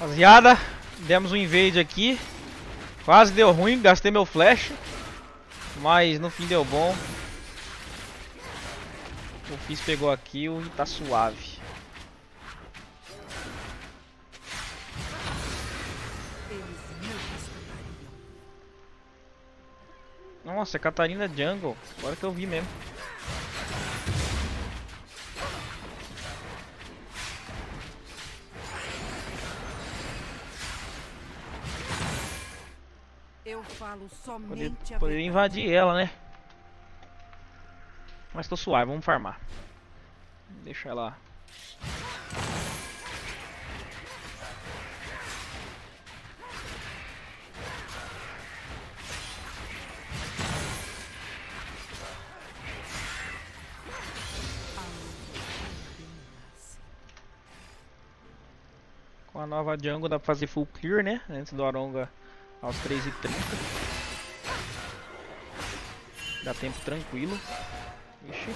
Rapaziada, demos um invade aqui. Quase deu ruim, gastei meu flash. Mas no fim deu bom. O Fizz pegou a kill e tá suave. Nossa, é Catarina Jungle. Agora que eu vi mesmo. Falo somente poderia invadir ela, né? Mas tô suave, vamos farmar. Deixa ela. Com a nova jungle dá pra fazer full clear, né? Antes do Aronga aos 3h30. Dá tempo tranquilo. Ixi.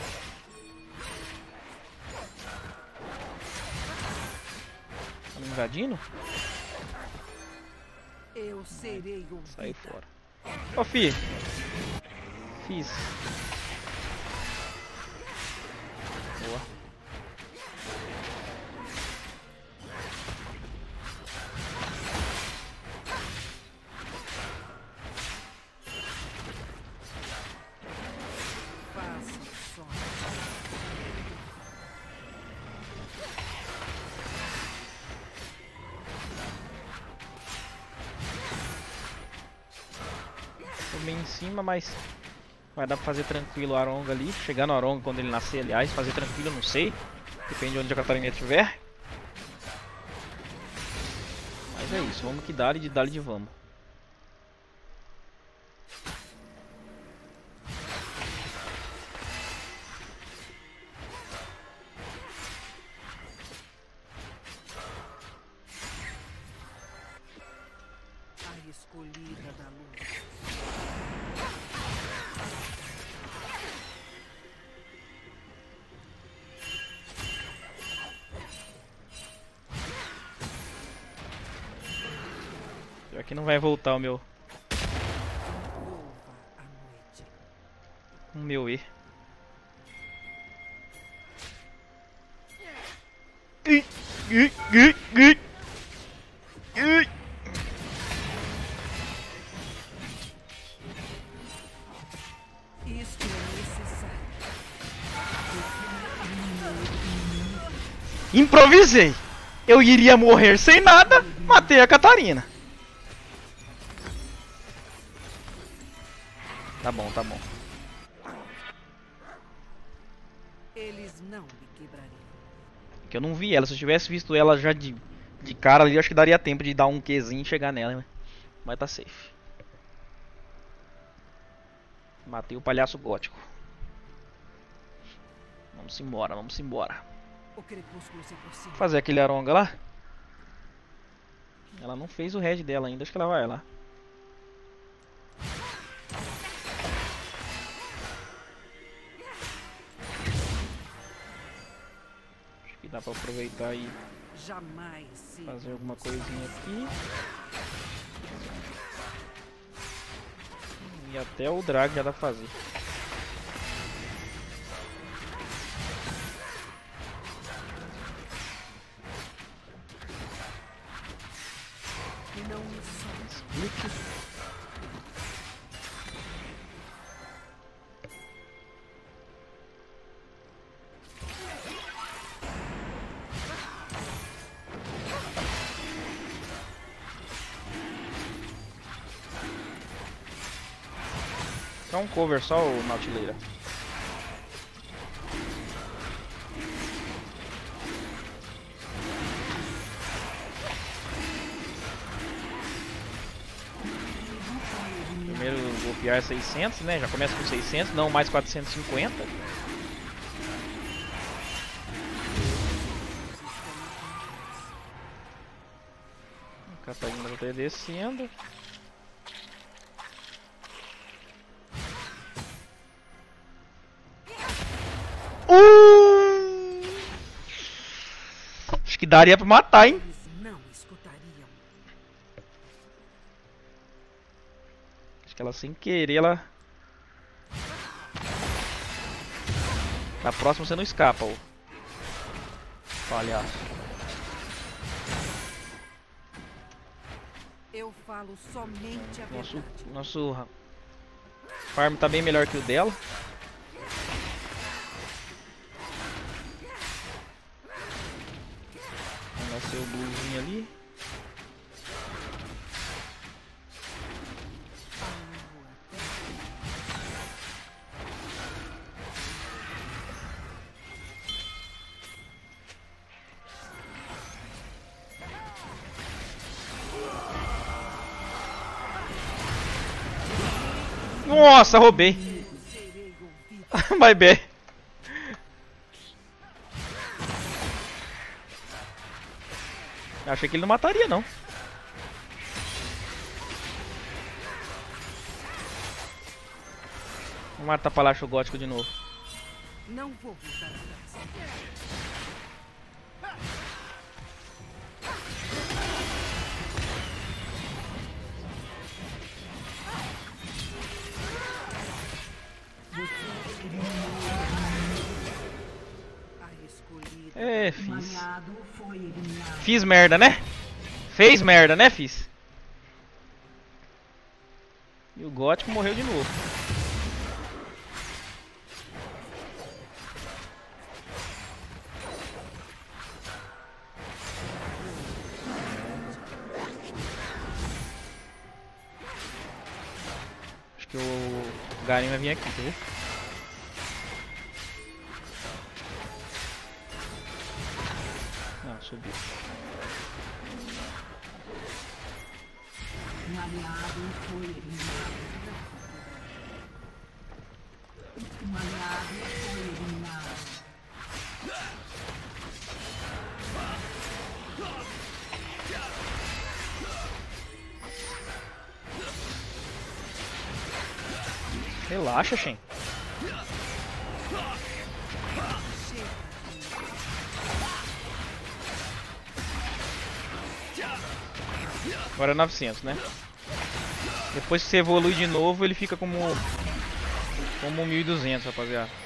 Tá me invadindo? Eu serei o Sai fora. Ô fi! Fiz. Boa. Mas vai dar pra fazer tranquilo o Aronga ali. Chegar no Aronga quando ele nascer, aliás. Fazer tranquilo, não sei. Depende de onde a Catarina estiver. Mas é isso, vamos que dá de dá de vamos. Vai voltar o meu, o meu E. Isto é necessário. Improvisei. Eu iria morrer sem nada, matei a Catarina. Tá bom, tá bom. Eles não me quebrariam. Que eu não vi ela. Se eu tivesse visto ela já de, de cara ali, acho que daria tempo de dar um Qzinho e chegar nela, né? Mas tá safe. Matei o palhaço gótico. Vamos embora, vamos embora. Aproxima. Fazer aquele aronga lá. Ela não fez o red dela ainda, acho que ela vai lá. Dá pra aproveitar e fazer alguma coisinha aqui. E até o drag já dá pra fazer. não. Split. Um cover, só o Nautileira. Primeiro golpear 600, né? Já começa com 600, não mais 450. A Catarina já descendo. Que daria pra matar, hein? Acho que ela sem querer, ela... Na próxima você não escapa, ô. Palhaço. Eu falo somente a nosso, verdade. Nosso farm tá bem melhor que o dela. O bluezinho ali. Nossa, roubei. Serei ouvido. Achei que ele não mataria, não. Vamos matar Palácio Gótico de novo. Não vou. É, fiz. Fiz merda, né? Fez merda, né, fiz? E o Gótico morreu de novo. Acho que o Garim vai vir aqui, tá vendo? Shen. Agora é 900, né? Depois que você evolui de novo, ele fica como como 1200, rapaziada.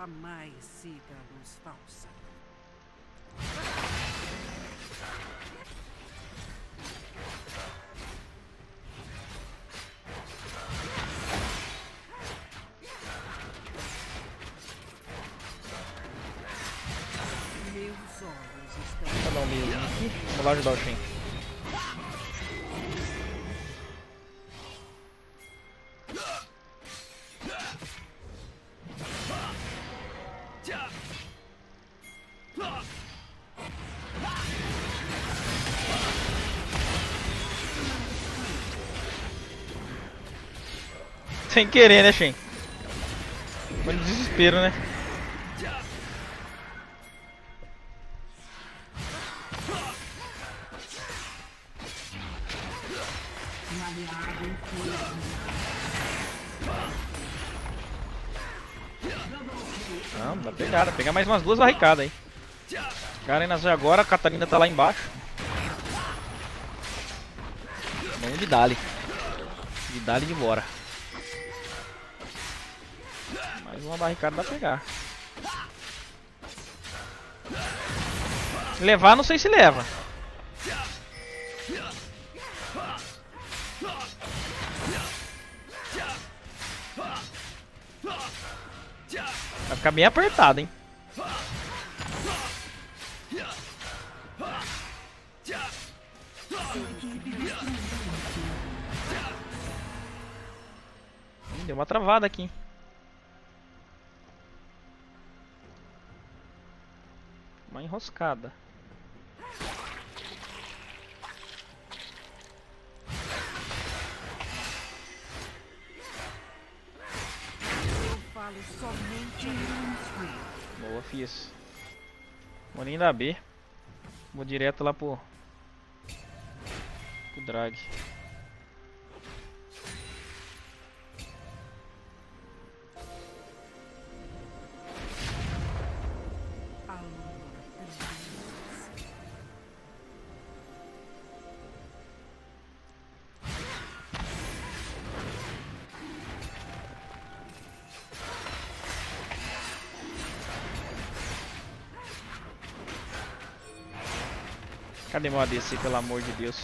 Jamais siga a luz falsa. Meus olhos estão. Vou dar um aqui. Vamos lá ajudar o Shen. Sem querer, né, Shen? Foi no desespero, né? Não, dá pegada. Pegar mais umas duas barricadas aí. Cara, nasce agora, a Catarina tá lá embaixo. Vamos de Dali. De Dali de bora. Uma barricada dá pra pegar. Levar, não sei se leva. Vai ficar bem apertado, hein? Deu uma travada aqui. Uma enroscada. Boa, fiz. Morinho da B. Vou direto lá pro... Pro drag. Cadê meu ADC, pelo amor de Deus?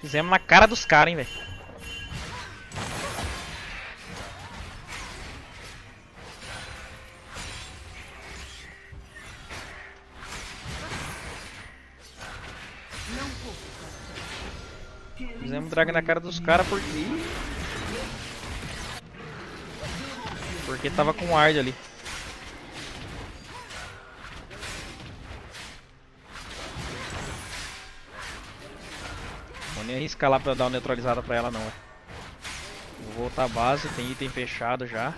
Fizemos na cara dos caras, hein, velho. Fizemos drag na cara dos caras porque. Porque tava com ward ali. Vou nem arriscar lá pra dar uma neutralizada pra ela não. Vou voltar à base, tem item fechado já.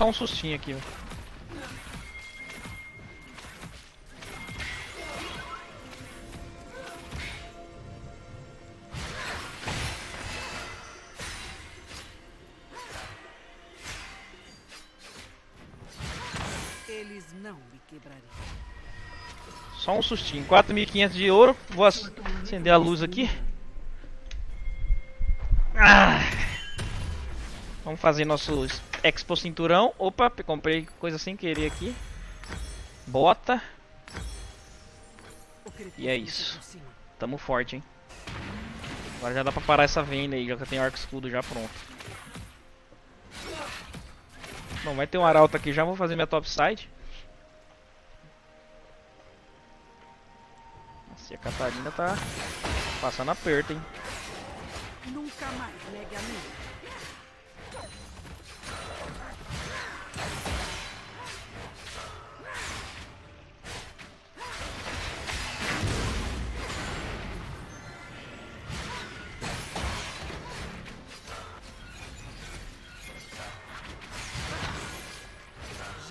Só um sustinho aqui. Eles não me quebrariam. Só um sustinho. 4.500 de ouro. Vou ac- acender a luz aqui. Ah! Vamos fazer nosso Expo Cinturão. Opa, comprei coisa sem querer aqui. Bota. E é isso. Tamo forte, hein. Agora já dá pra parar essa venda aí, já que eu tenho arco escudo já pronto. Bom, vai ter um arauto aqui já, vou fazer minha topside. Nossa, e a Catarina tá passando aperto, hein. Nunca mais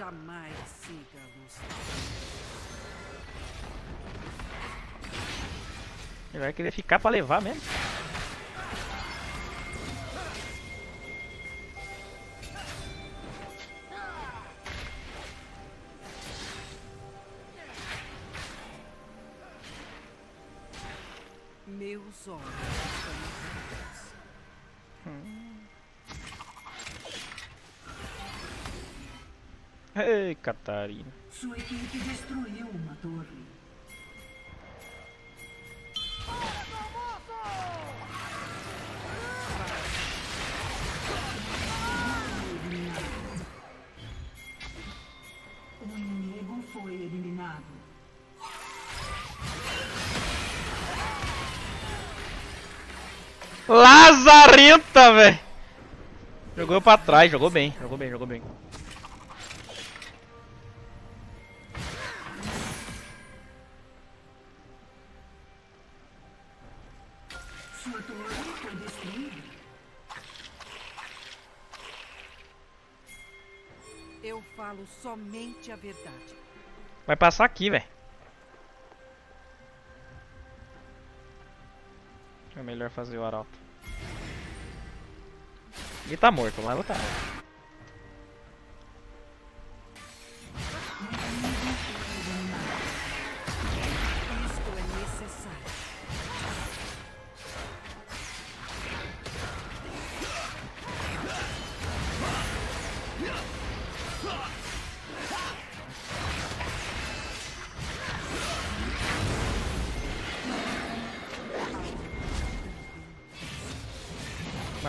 Jamais siga a luz. Ele vai querer ficar pra levar mesmo. Meus olhos Catarina. Sua equipe destruiu uma torre. O inimigo foi eliminado. Lazarenta, velho. Jogou pra trás, jogou bem, jogou bem, jogou bem. Somente a verdade. Vai passar aqui, velho. É melhor fazer o arauto. Ele tá morto, mas ela tá morto.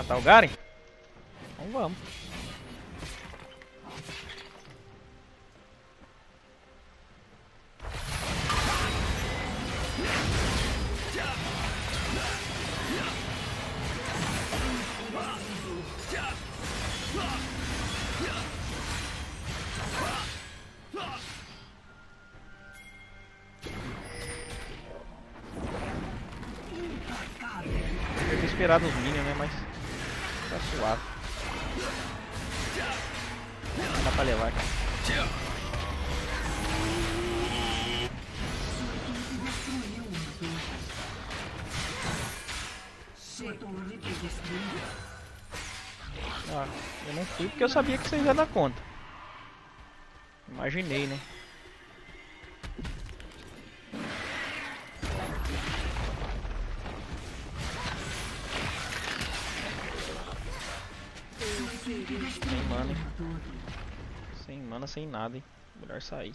Matar o Garen? Então vamos. Sabia que vocês iam dar conta. Imaginei, né? Sem mana, hein? Sem mana, sem nada, hein? Melhor sair.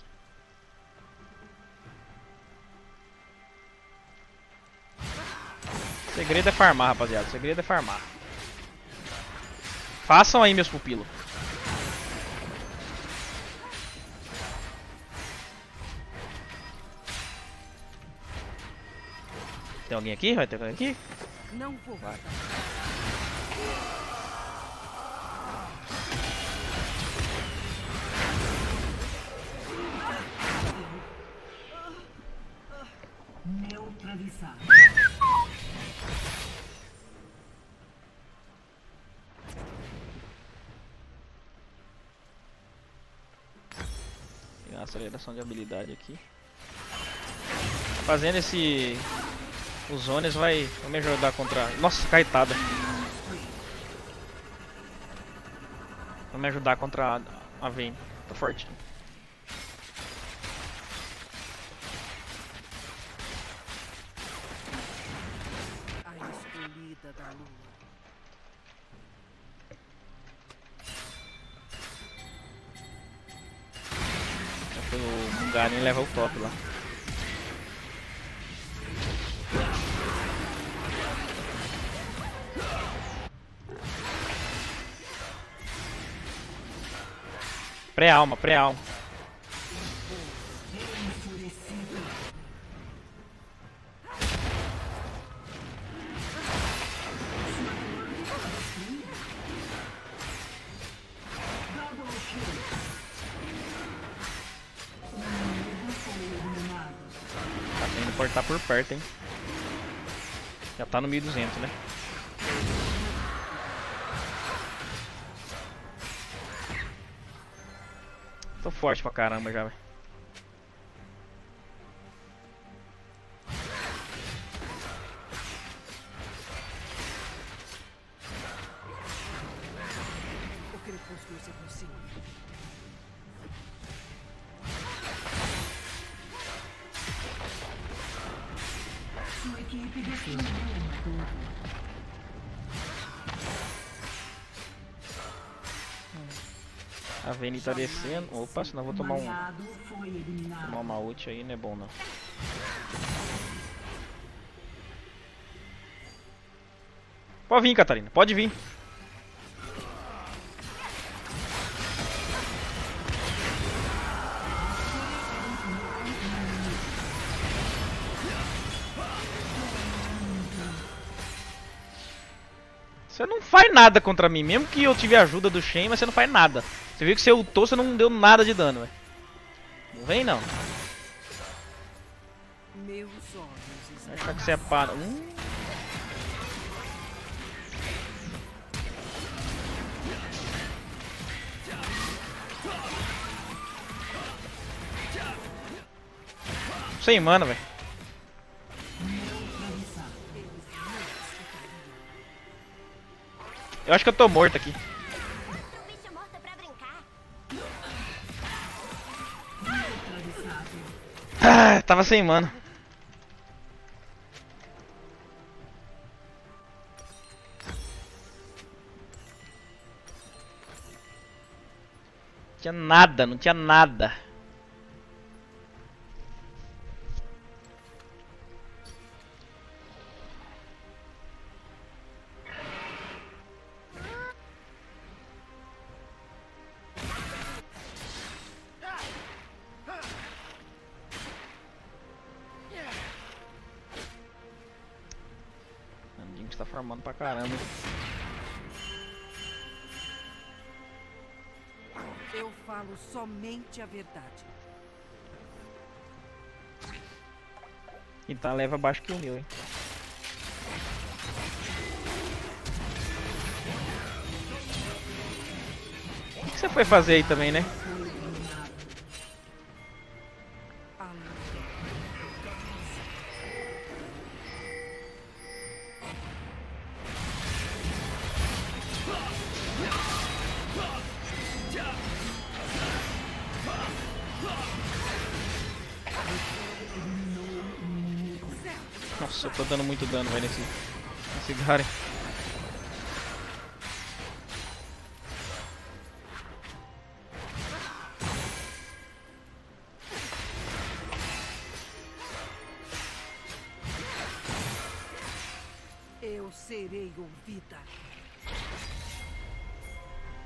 Segredo é farmar, rapaziada. Segredo é farmar. Façam aí, meus pupilos. Tem alguém aqui? Vai ter alguém aqui? Não vou. Vai. Aceleração de habilidade aqui. Fazendo esse. Os zones vai, vai me ajudar contra. Nossa, caitada. Vai me ajudar contra a, a Vayne. Tá forte. O Garen leva o top lá. Pré-alma, pré-alma. Tá tendo portar por perto, hein? Já tá no 1200, né? Forte pra caramba já, velho. Tá descendo. Opa, senão eu vou tomar um, tomar uma ult aí, não é bom não. Pode vir, Catarina, pode vir. Você não faz nada contra mim, mesmo que eu tive ajuda do Shen, mas você não faz nada. Você viu que você ultou, você não deu nada de dano, velho. Não vem não. Meus olhos estão. Achar que você é para. Hum. Sem mana, velho. Eu acho que eu tô morto aqui. Tava sem mana. Tinha nada, não tinha nada. Somente a verdade. E tá leva abaixo que o meu, hein? O que você foi fazer aí também, né? Muito dano, velho, nesse, nesse Garen. Eu serei ouvida.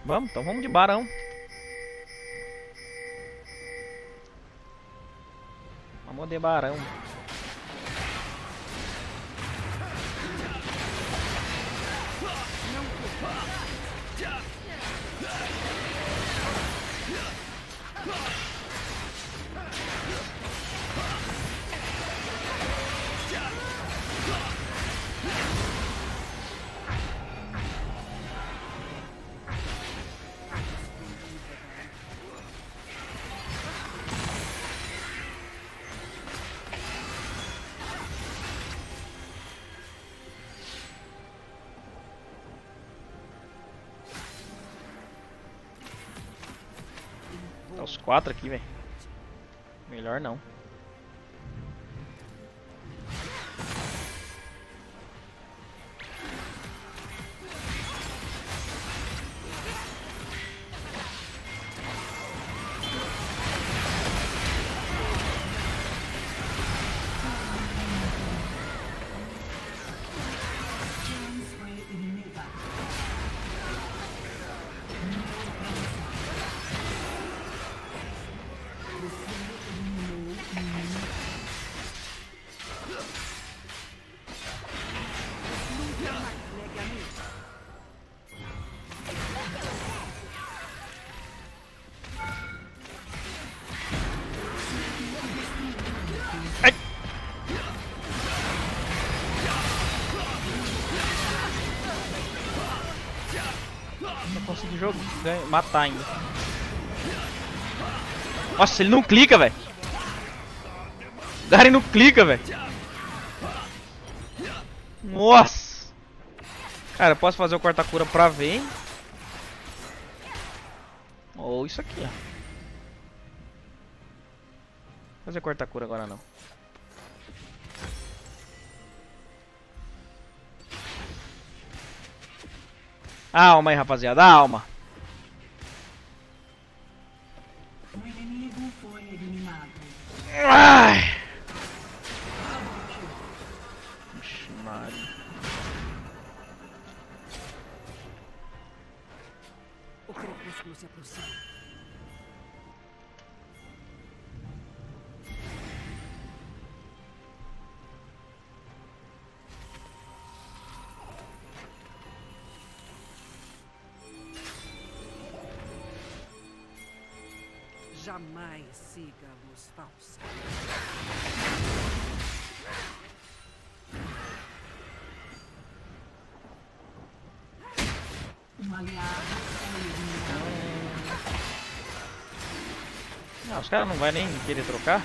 Vamos, então vamos de barão. Vamos de barão. Quatro aqui, velho. Melhor não. Ganha- matar ainda. Nossa, ele não clica, velho. Garen não clica, velho. Nossa. Cara, posso fazer o corta-cura pra ver? Ou isso aqui, ó. Fazer corta-cura agora não. Alma aí, rapaziada, alma. Ah, os caras não vão nem querer trocar.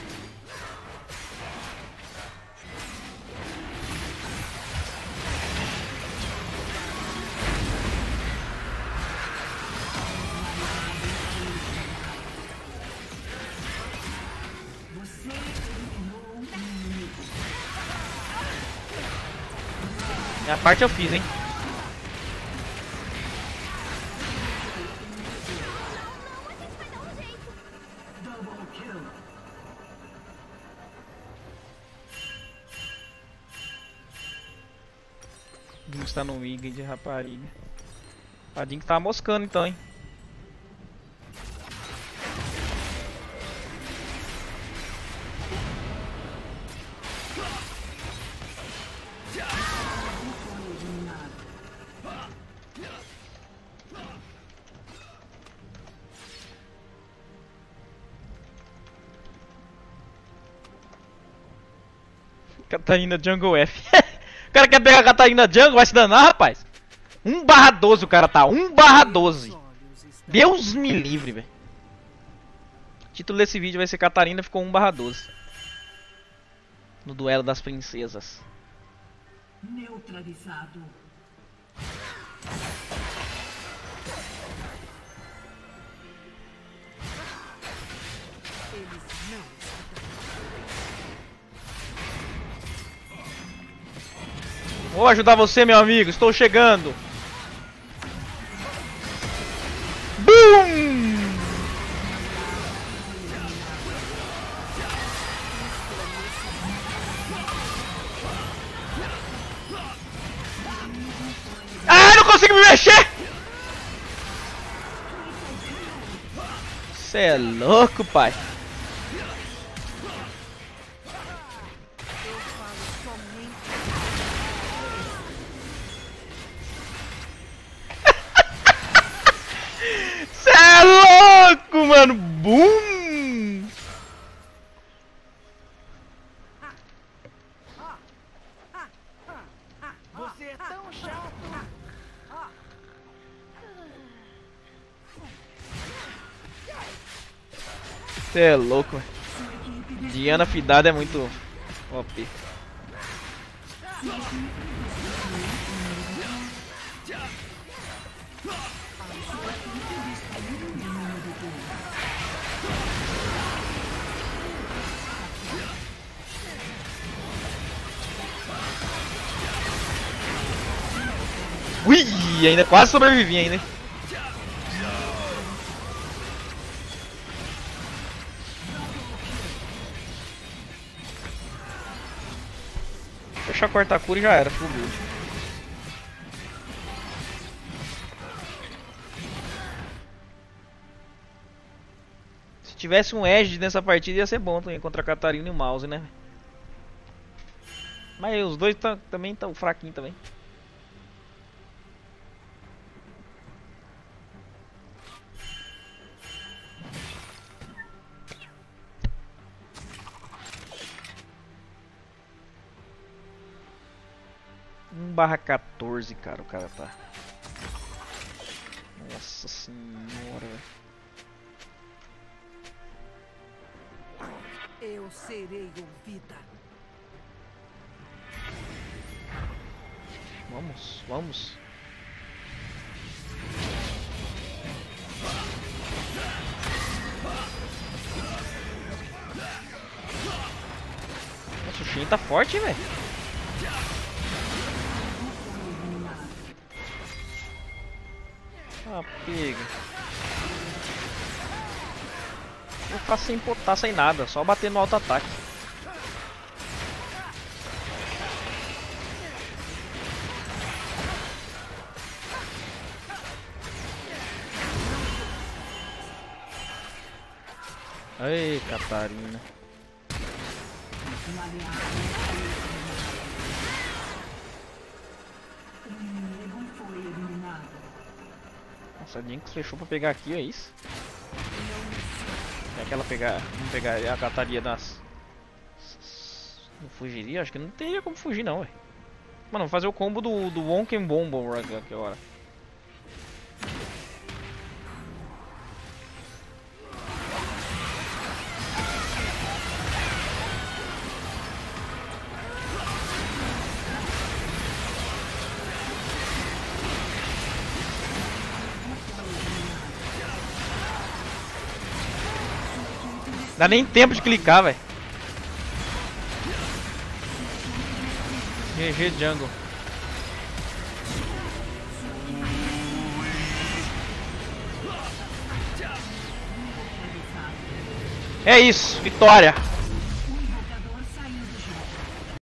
Minha parte eu fiz, hein? No o de rapariga. A que tá moscando então, hein. Catarina Jungle F. quer pegar a Catarina Jungle, vai se danar, rapaz. 1 barra 12 o cara tá, 1 barra 12. Os olhos estão Deus me livre, velho. Título desse vídeo vai ser Catarina ficou 1 barra 12. No duelo das princesas. Neutralizado. Vou ajudar você, meu amigo. Estou chegando. Boom! Ah, não consigo me mexer! Você é louco, pai. Cê é louco. Diana Fidada é muito OP. Ui, ainda quase sobrevivi ainda. Hein? Deixa eu cortar a cura e já era, full build. Se tivesse um Edge nessa partida ia ser bom também contra a Catarina e o Mouse, né? Mas os dois tá- também estão fraquinhos também. Um barra 14, cara, o cara tá. Nossa senhora. Eu serei ouvida. Vamos, vamos. Nossa, o Shin tá forte, velho. Pega. Vou ficar sem potar, sem nada, só bater no alto ataque. Ei, Catarina. Nossa, Jinx fechou pra pegar aqui, é isso? É aquela pegar. Vamos pegar a Catarina das. Não fugiria? Acho que não teria como fugir não, ué. Mano, fazer o combo do, do Wonken Bombo agora. Dá nem tempo de clicar, velho. GG Jungle. É isso, vitória.